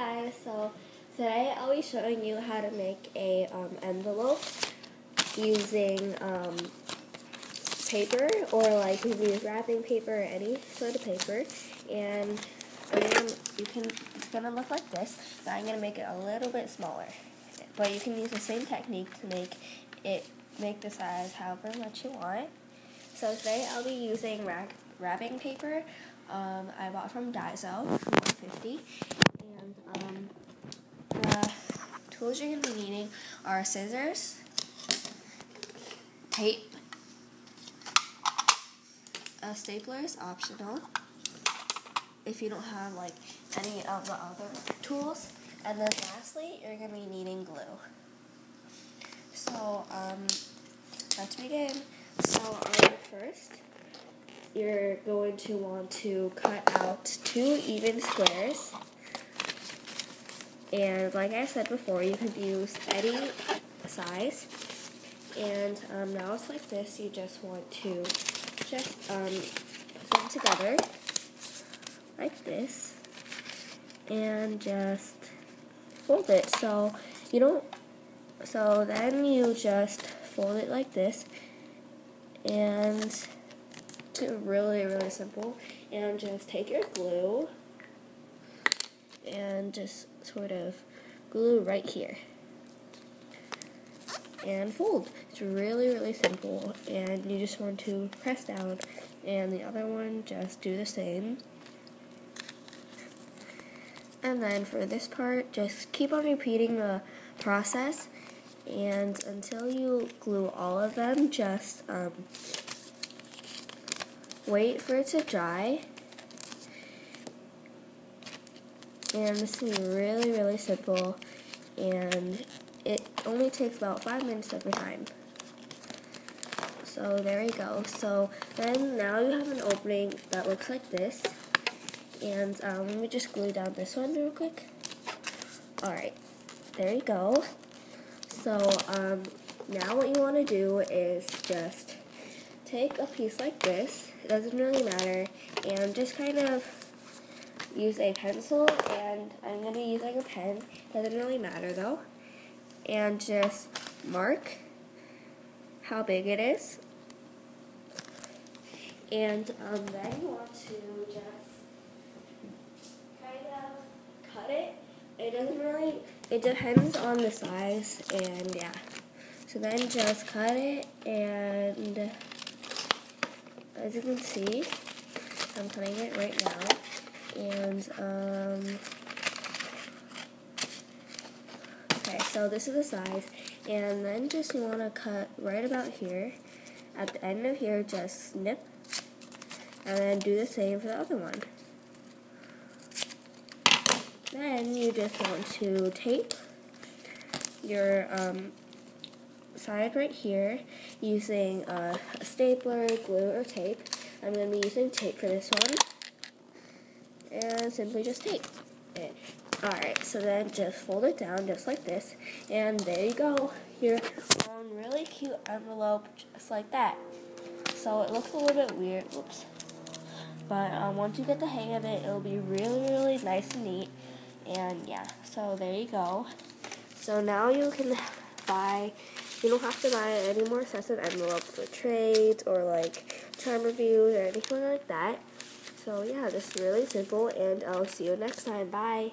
guys, so today I'll be showing you how to make a um, envelope using um, paper or like you can use wrapping paper or any sort of paper. And gonna, you can it's gonna look like this but I'm gonna make it a little bit smaller. But you can use the same technique to make it make the size however much you want. So today I'll be using wrapping paper. Um, I bought from Daiso for 150 and um, the tools you're going to be needing are scissors, tape, a stapler is optional if you don't have like any of the other tools. And then lastly, you're going to be needing glue. So, um, let's begin. So, um, first, you're going to want to cut out two even squares. And like I said before, you could use any size. And um, now it's like this. You just want to just um, put them together like this. And just fold it. So you don't, so then you just fold it like this. And it's really, really simple. And just take your glue and just sort of glue right here. And fold. It's really, really simple. And you just want to press down. And the other one, just do the same. And then for this part, just keep on repeating the process. And until you glue all of them, just um, wait for it to dry. And this is really, really simple. And it only takes about five minutes every time. So there you go. So then now you have an opening that looks like this. And um, let me just glue down this one real quick. Alright, there you go. So um, now what you want to do is just take a piece like this, it doesn't really matter, and just kind of use a pencil, and I'm going to use like a pen, doesn't really matter though, and just mark how big it is, and um, then you want to just kind of cut it. It doesn't really, it depends on the size, and yeah. So then just cut it and as you can see, I'm cutting it right now. And, um, okay, so this is the size. And then just you want to cut right about here. At the end of here, just snip. And then do the same for the other one. Then you just want to tape your um, side right here using a stapler, glue, or tape. I'm going to be using tape for this one. And simply just tape it. Alright, so then just fold it down just like this. And there you go. Your own really cute envelope just like that. So it looks a little bit weird. Oops. But um, once you get the hang of it, it'll be really, really nice and neat. And yeah, so there you go. So now you can buy you don't have to buy any more sets of envelopes for trades or like charm reviews or anything like that. So yeah, this is really simple and I'll see you next time. Bye.